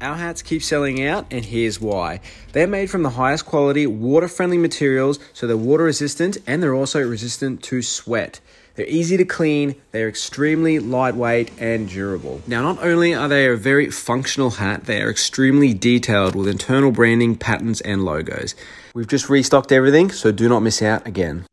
Our hats keep selling out, and here's why. They're made from the highest quality, water friendly materials, so they're water resistant and they're also resistant to sweat. They're easy to clean, they're extremely lightweight and durable. Now, not only are they a very functional hat, they are extremely detailed with internal branding, patterns, and logos. We've just restocked everything, so do not miss out again.